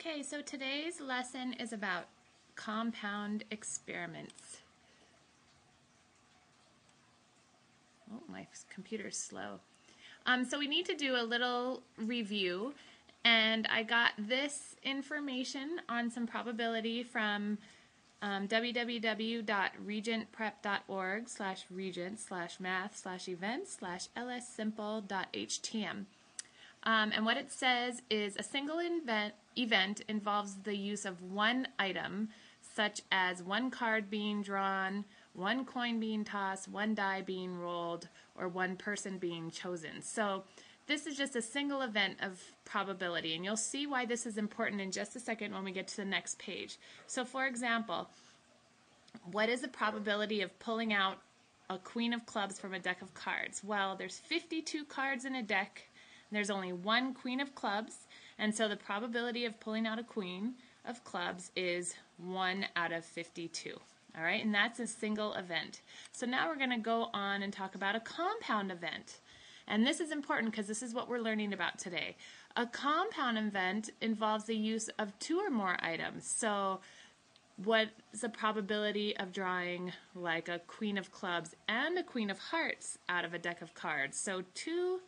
Okay, so today's lesson is about compound experiments. Oh, my computer's slow. Um, so we need to do a little review, and I got this information on some probability from um, www.regentprep.org slash regent slash math slash events slash lssimple.htm. Um, and what it says is a single event, event involves the use of one item, such as one card being drawn, one coin being tossed, one die being rolled, or one person being chosen. So this is just a single event of probability, and you'll see why this is important in just a second when we get to the next page. So for example, what is the probability of pulling out a queen of clubs from a deck of cards? Well, there's 52 cards in a deck, and there's only one queen of clubs, and so the probability of pulling out a queen of clubs is 1 out of 52. All right, and that's a single event. So now we're going to go on and talk about a compound event. And this is important because this is what we're learning about today. A compound event involves the use of two or more items. So what's the probability of drawing like a queen of clubs and a queen of hearts out of a deck of cards? So two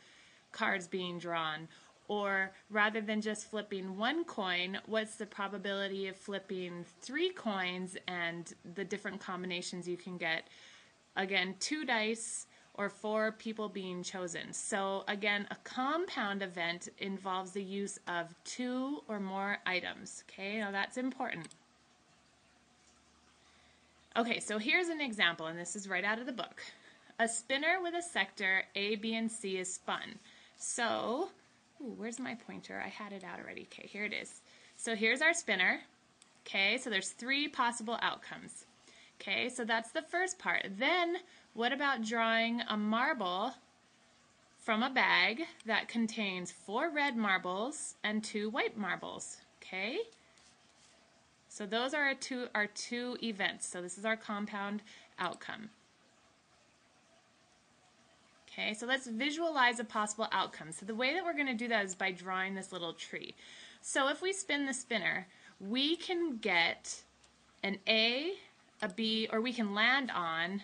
cards being drawn? Or rather than just flipping one coin, what's the probability of flipping three coins and the different combinations you can get? Again, two dice or four people being chosen. So again, a compound event involves the use of two or more items. Okay, now that's important. Okay, so here's an example, and this is right out of the book. A spinner with a sector A, B, and C is spun. So, ooh, where's my pointer? I had it out already. Okay, here it is. So here's our spinner. Okay, so there's three possible outcomes. Okay, so that's the first part. Then, what about drawing a marble from a bag that contains four red marbles and two white marbles? Okay, so those are our two, our two events. So this is our compound outcome. Okay, so let's visualize a possible outcome. So the way that we're going to do that is by drawing this little tree. So if we spin the spinner, we can get an A, a B, or we can land on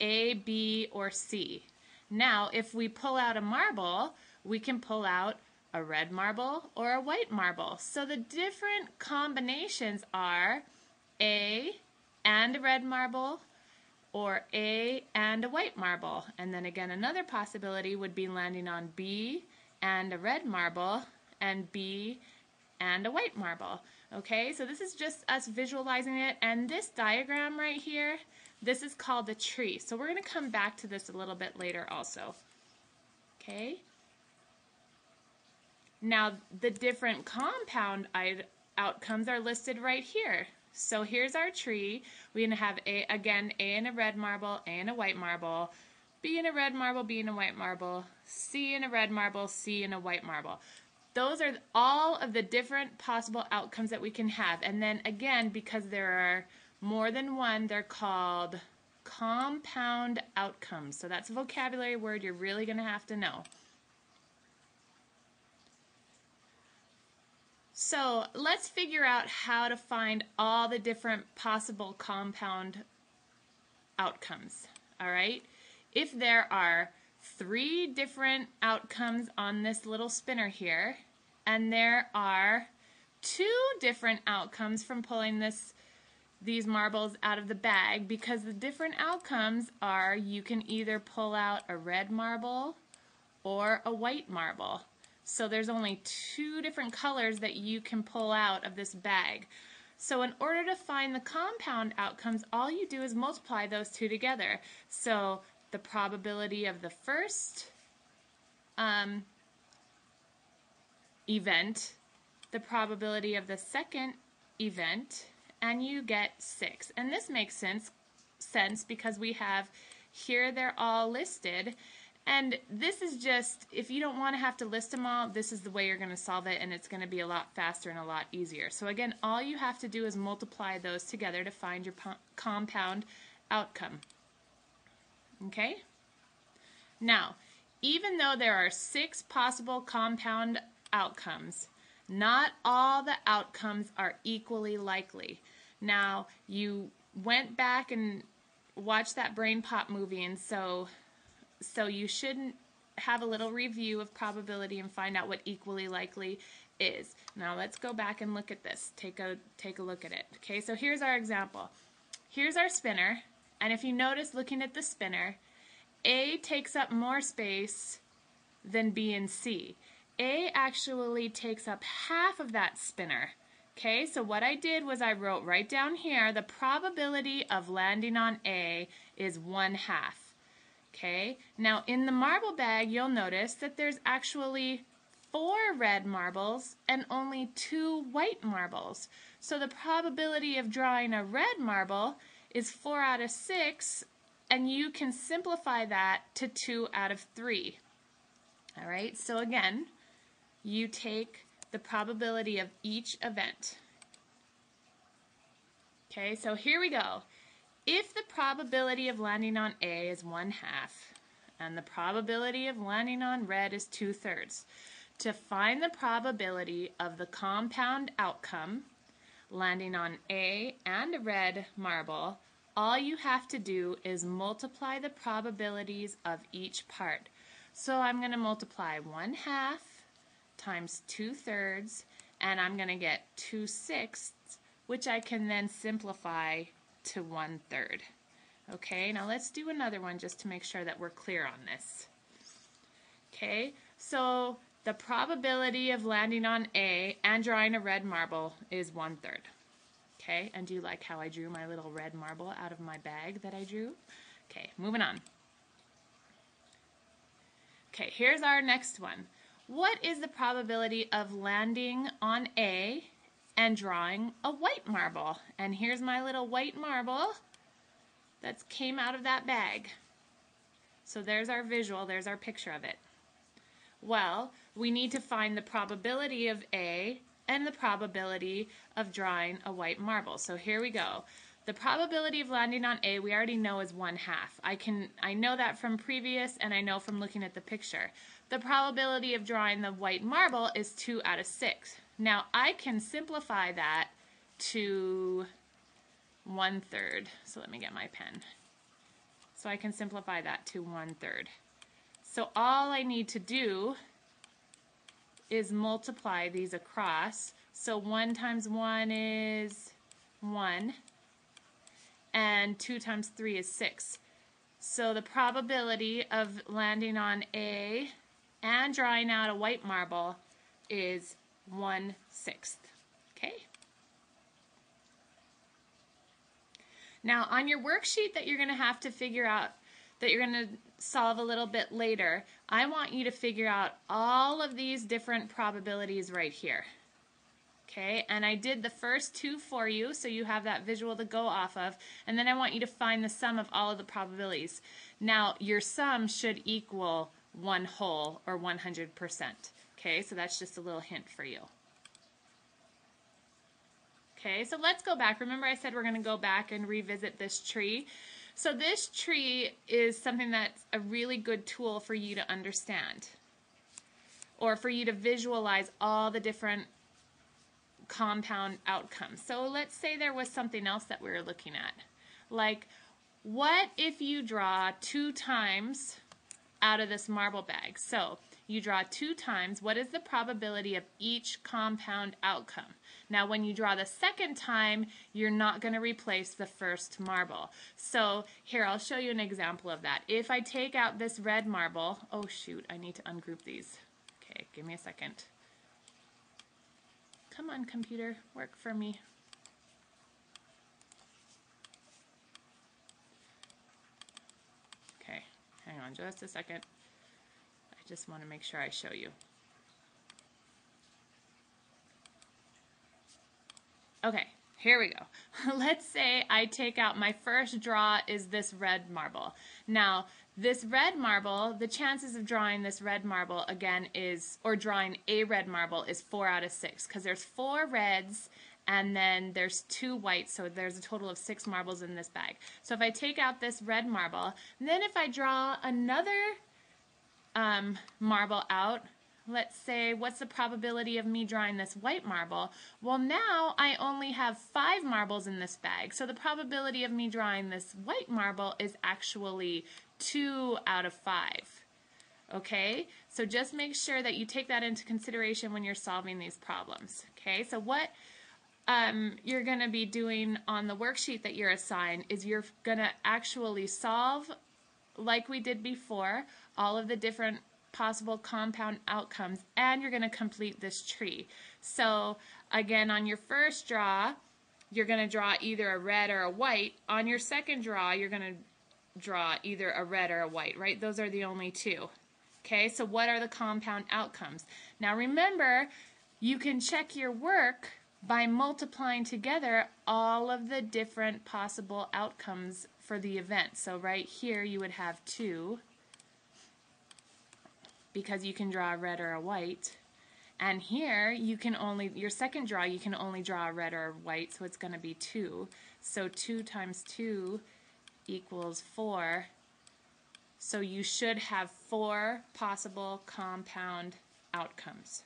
A, B, or C. Now, if we pull out a marble, we can pull out a red marble or a white marble. So the different combinations are A and a red marble, or A and a white marble. And then again, another possibility would be landing on B and a red marble and B and a white marble. Okay, so this is just us visualizing it. And this diagram right here, this is called the tree. So we're going to come back to this a little bit later also. Okay. Now, the different compound outcomes are listed right here. So here's our tree. We're going to have, a again, A in a red marble, A in a white marble, B in a red marble, B in a white marble, C in a red marble, C in a white marble. Those are all of the different possible outcomes that we can have. And then again, because there are more than one, they're called compound outcomes. So that's a vocabulary word you're really going to have to know. So let's figure out how to find all the different possible compound outcomes. All right. If there are three different outcomes on this little spinner here, and there are two different outcomes from pulling this these marbles out of the bag because the different outcomes are you can either pull out a red marble or a white marble. So there's only two different colors that you can pull out of this bag. So in order to find the compound outcomes, all you do is multiply those two together. So the probability of the first um, event, the probability of the second event, and you get 6. And this makes sense, sense because we have here they're all listed and this is just, if you don't want to have to list them all, this is the way you're going to solve it, and it's going to be a lot faster and a lot easier. So again, all you have to do is multiply those together to find your compound outcome. Okay? Now, even though there are six possible compound outcomes, not all the outcomes are equally likely. Now, you went back and watched that BrainPOP movie and so so you shouldn't have a little review of probability and find out what equally likely is. Now let's go back and look at this. Take a take a look at it. Okay, so here's our example. Here's our spinner, and if you notice looking at the spinner, A takes up more space than B and C. A actually takes up half of that spinner. Okay, so what I did was I wrote right down here the probability of landing on A is one half. Okay, now in the marble bag, you'll notice that there's actually four red marbles and only two white marbles. So the probability of drawing a red marble is four out of six, and you can simplify that to two out of three. All right, so again, you take the probability of each event. Okay, so here we go. If the probability of landing on A is one half and the probability of landing on red is two thirds, to find the probability of the compound outcome, landing on A and a red marble, all you have to do is multiply the probabilities of each part. So I'm going to multiply 1 half times 2 thirds, and I'm going to get 2 sixths, which I can then simplify to one third. Okay, now let's do another one just to make sure that we're clear on this. Okay, so the probability of landing on A and drawing a red marble is one third. Okay, and do you like how I drew my little red marble out of my bag that I drew? Okay, moving on. Okay, here's our next one. What is the probability of landing on A and drawing a white marble. And here's my little white marble that came out of that bag. So there's our visual, there's our picture of it. Well, we need to find the probability of A and the probability of drawing a white marble. So here we go. The probability of landing on A we already know is one half. I can I know that from previous and I know from looking at the picture. The probability of drawing the white marble is two out of six. Now I can simplify that to one third. So let me get my pen. So I can simplify that to one third. So all I need to do is multiply these across. So 1 times 1 is 1, and 2 times 3 is 6. So the probability of landing on A and drawing out a white marble is one sixth. Okay. Now on your worksheet that you're going to have to figure out, that you're going to solve a little bit later, I want you to figure out all of these different probabilities right here. Okay, and I did the first two for you, so you have that visual to go off of, and then I want you to find the sum of all of the probabilities. Now, your sum should equal one whole, or 100%. Okay, so that's just a little hint for you. Okay, so let's go back. Remember I said we're going to go back and revisit this tree. So this tree is something that's a really good tool for you to understand or for you to visualize all the different compound outcomes. So let's say there was something else that we were looking at. Like, what if you draw two times out of this marble bag? So you draw two times. What is the probability of each compound outcome? Now, when you draw the second time, you're not going to replace the first marble. So here, I'll show you an example of that. If I take out this red marble, oh shoot, I need to ungroup these. Okay, give me a second. Come on, computer, work for me. Okay, hang on just a second just want to make sure I show you. Okay, here we go. Let's say I take out my first draw is this red marble. Now, this red marble, the chances of drawing this red marble again is, or drawing a red marble is 4 out of 6 because there's 4 reds and then there's two whites, so there's a total of six marbles in this bag. So if I take out this red marble, then if I draw another um, marble out, let's say, what's the probability of me drawing this white marble? Well, now I only have five marbles in this bag. So the probability of me drawing this white marble is actually two out of five. Okay, so just make sure that you take that into consideration when you're solving these problems. Okay, so what um, you're going to be doing on the worksheet that you're assigned is you're going to actually solve, like we did before, all of the different possible compound outcomes, and you're going to complete this tree. So again, on your first draw, you're going to draw either a red or a white. On your second draw, you're going to draw either a red or a white, right? Those are the only two. Okay, so what are the compound outcomes? Now remember, you can check your work by multiplying together all of the different possible outcomes for the event. So right here you would have 2 because you can draw a red or a white. And here you can only, your second draw, you can only draw a red or a white, so it's going to be 2. So 2 times 2 equals 4. So you should have four possible compound outcomes.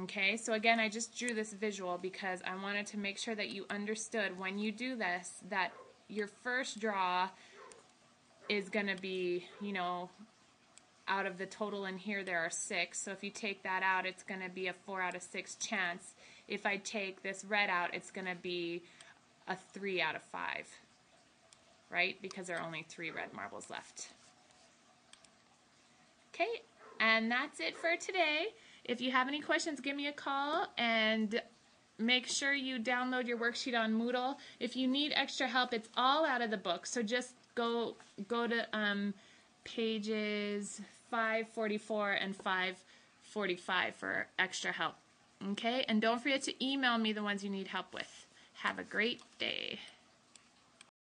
Okay, so again, I just drew this visual because I wanted to make sure that you understood when you do this that your first draw is going to be, you know, out of the total in here there are six. So if you take that out, it's going to be a four out of six chance. If I take this red out, it's going to be a three out of five, right? Because there are only three red marbles left. Okay, and that's it for today. If you have any questions, give me a call and make sure you download your worksheet on Moodle. If you need extra help, it's all out of the book. So just go go to um, pages 544 and 545 for extra help. Okay, and don't forget to email me the ones you need help with. Have a great day.